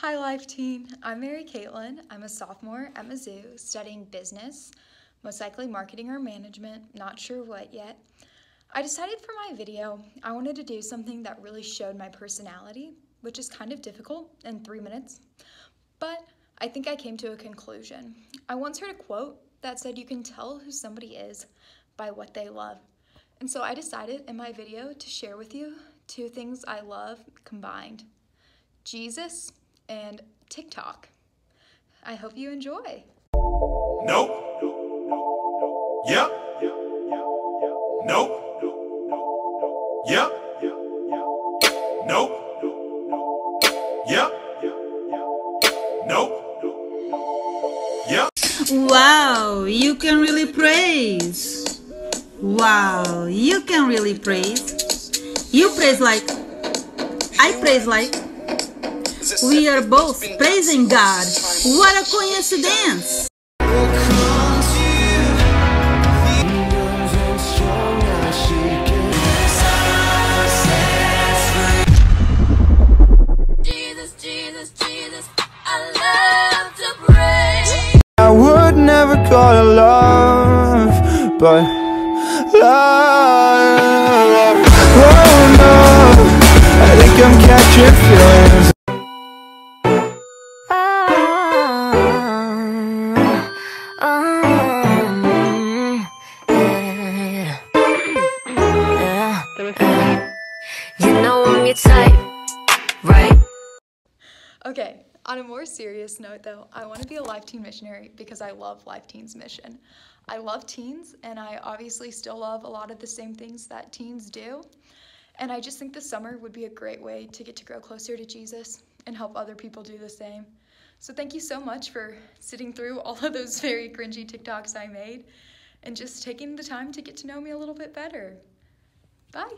Hi, Life Teen. I'm Mary Kaitlyn. I'm a sophomore at Mizzou studying business, most likely marketing or management, not sure what yet. I decided for my video I wanted to do something that really showed my personality, which is kind of difficult in three minutes, but I think I came to a conclusion. I once heard a quote that said you can tell who somebody is by what they love. And so I decided in my video to share with you two things I love combined Jesus and TikTok. I hope you enjoy. Nope. Yep. Nope. Yep. Nope. Yep. Nope. Yep. Wow, you can really praise. Wow, you can really praise. You praise like, I praise like. We are both praising God. What a coincidence! Jesus, Jesus, Jesus, I love to. I would never call it love, but love. Okay, on a more serious note though, I want to be a Life Teen missionary because I love Life Teen's mission. I love teens and I obviously still love a lot of the same things that teens do. And I just think the summer would be a great way to get to grow closer to Jesus and help other people do the same. So thank you so much for sitting through all of those very cringy TikToks I made and just taking the time to get to know me a little bit better. Bye.